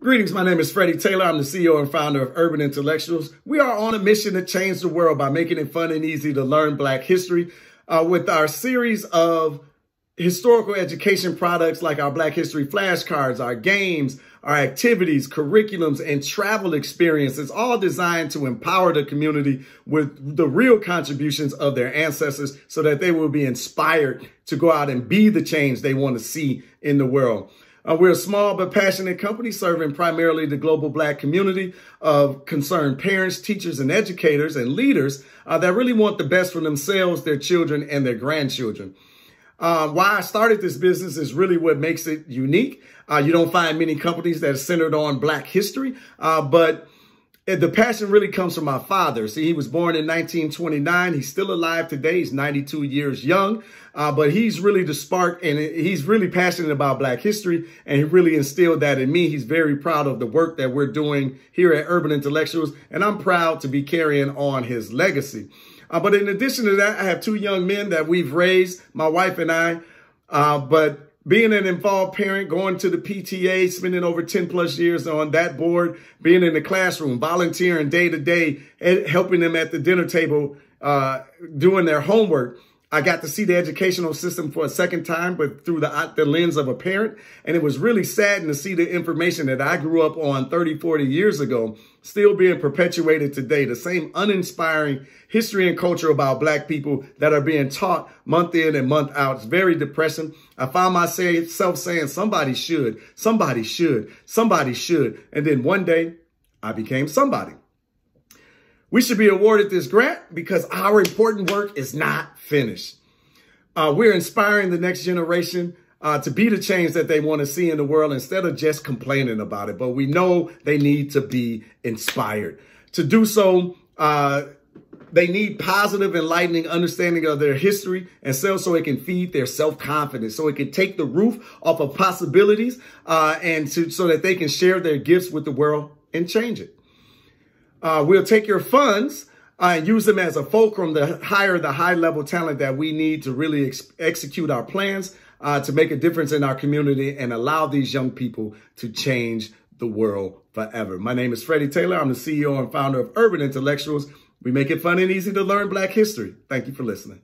Greetings, my name is Freddie Taylor. I'm the CEO and founder of Urban Intellectuals. We are on a mission to change the world by making it fun and easy to learn Black history uh, with our series of historical education products like our Black History flashcards, our games, our activities, curriculums, and travel experiences, all designed to empower the community with the real contributions of their ancestors so that they will be inspired to go out and be the change they want to see in the world. Uh, we're a small but passionate company serving primarily the global black community of concerned parents, teachers, and educators and leaders uh, that really want the best for themselves, their children, and their grandchildren. Uh, why I started this business is really what makes it unique. Uh, you don't find many companies that are centered on black history, uh, but the passion really comes from my father. See, he was born in 1929. He's still alive today. He's 92 years young, uh, but he's really the spark and he's really passionate about black history. And he really instilled that in me. He's very proud of the work that we're doing here at Urban Intellectuals. And I'm proud to be carrying on his legacy. Uh, but in addition to that, I have two young men that we've raised, my wife and I. Uh, but being an involved parent, going to the PTA, spending over 10 plus years on that board, being in the classroom, volunteering day to day, helping them at the dinner table, uh, doing their homework. I got to see the educational system for a second time, but through the, the lens of a parent. And it was really sad to see the information that I grew up on 30, 40 years ago still being perpetuated today. The same uninspiring history and culture about black people that are being taught month in and month out. It's very depressing. I found myself saying somebody should, somebody should, somebody should. And then one day I became somebody. We should be awarded this grant because our important work is not finished. Uh, we're inspiring the next generation uh, to be the change that they want to see in the world instead of just complaining about it. But we know they need to be inspired. To do so, uh, they need positive, enlightening understanding of their history and so, so it can feed their self-confidence, so it can take the roof off of possibilities uh, and to, so that they can share their gifts with the world and change it. Uh, we'll take your funds uh, and use them as a fulcrum to hire the high level talent that we need to really ex execute our plans uh, to make a difference in our community and allow these young people to change the world forever. My name is Freddie Taylor. I'm the CEO and founder of Urban Intellectuals. We make it fun and easy to learn Black history. Thank you for listening.